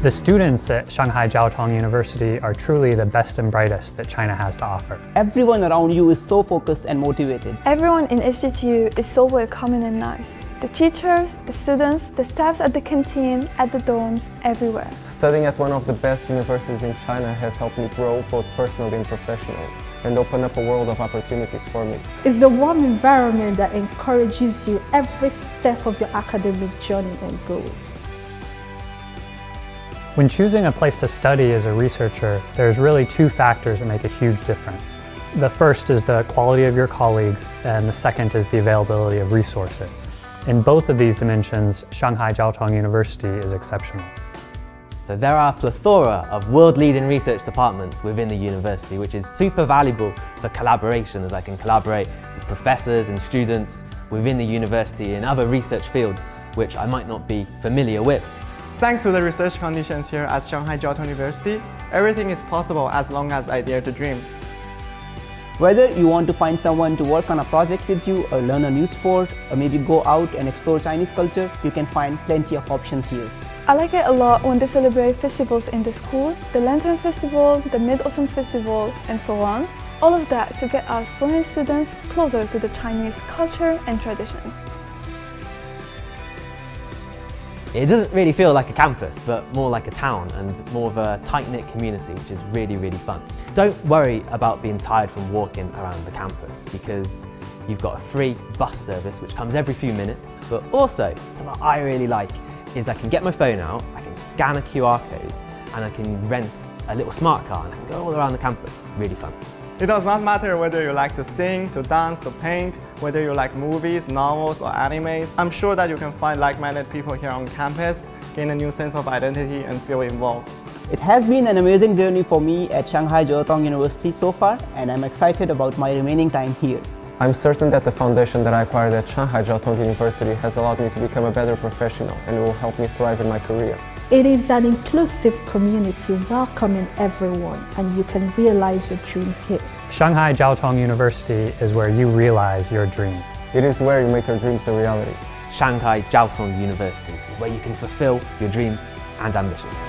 The students at Shanghai Jiao Tong University are truly the best and brightest that China has to offer. Everyone around you is so focused and motivated. Everyone in SJTU is so welcoming and nice. The teachers, the students, the staffs at the canteen, at the dorms, everywhere. Studying at one of the best universities in China has helped me grow both personally and professionally and open up a world of opportunities for me. It's a warm environment that encourages you every step of your academic journey and goals. When choosing a place to study as a researcher, there's really two factors that make a huge difference. The first is the quality of your colleagues, and the second is the availability of resources. In both of these dimensions, Shanghai Jiao Tong University is exceptional. So there are a plethora of world-leading research departments within the university, which is super valuable for collaboration as I can collaborate with professors and students within the university in other research fields which I might not be familiar with. Thanks to the research conditions here at Shanghai Jiao Tong University, everything is possible as long as I dare to dream. Whether you want to find someone to work on a project with you or learn a new sport or maybe go out and explore Chinese culture, you can find plenty of options here. I like it a lot when they celebrate festivals in the school, the Lantern Festival, the Mid-Autumn Festival, and so on. All of that to get us foreign students closer to the Chinese culture and traditions. It doesn't really feel like a campus, but more like a town and more of a tight-knit community, which is really, really fun. Don't worry about being tired from walking around the campus because you've got a free bus service which comes every few minutes, but also something I really like is I can get my phone out, I can scan a QR code and I can rent a little smart car and I can go all around the campus. Really fun. It does not matter whether you like to sing, to dance, to paint, whether you like movies, novels, or animes. I'm sure that you can find like-minded people here on campus, gain a new sense of identity, and feel involved. It has been an amazing journey for me at Shanghai Jiao Tong University so far, and I'm excited about my remaining time here. I'm certain that the foundation that I acquired at Shanghai Jiao Tong University has allowed me to become a better professional and will help me thrive in my career. It is an inclusive community welcoming everyone and you can realize your dreams here. Shanghai Jiao Tong University is where you realize your dreams. It is where you make your dreams a reality. Shanghai Jiao Tong University is where you can fulfill your dreams and ambitions.